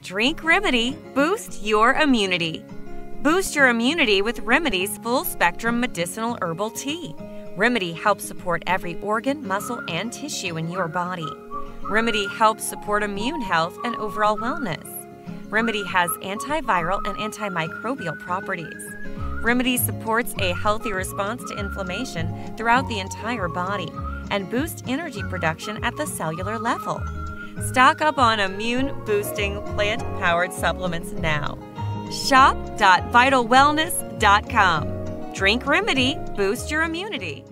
Drink Remedy, boost your immunity. Boost your immunity with Remedy's full spectrum medicinal herbal tea. Remedy helps support every organ, muscle, and tissue in your body. Remedy helps support immune health and overall wellness. Remedy has antiviral and antimicrobial properties. Remedy supports a healthy response to inflammation throughout the entire body and boosts energy production at the cellular level. Stock up on immune boosting plant powered supplements now. Shop.vidlwellness.com. Drink Remedy, boost your immunity.